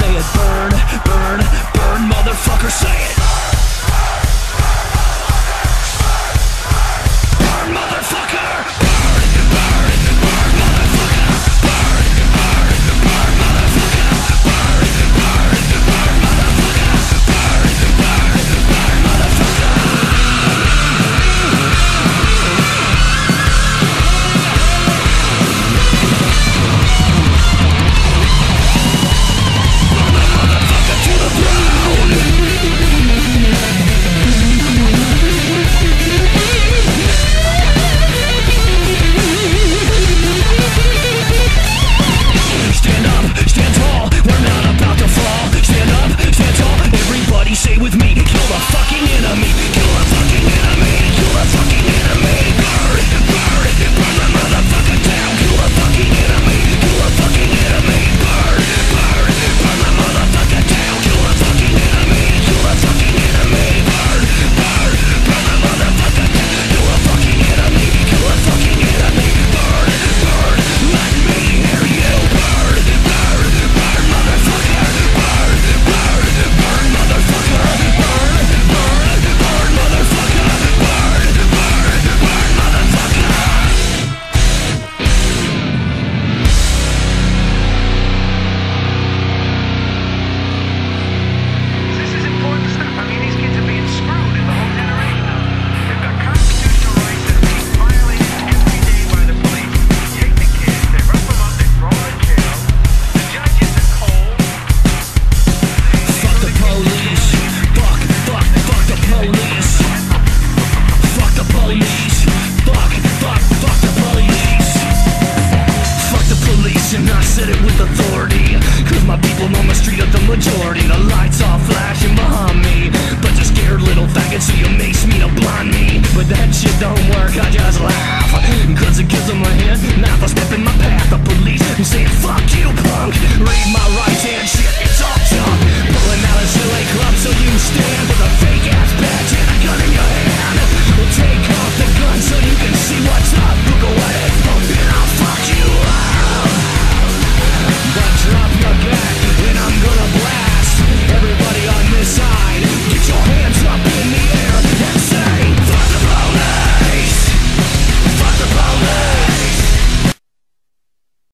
say it. Burn, burn, burn, motherfucker, say it.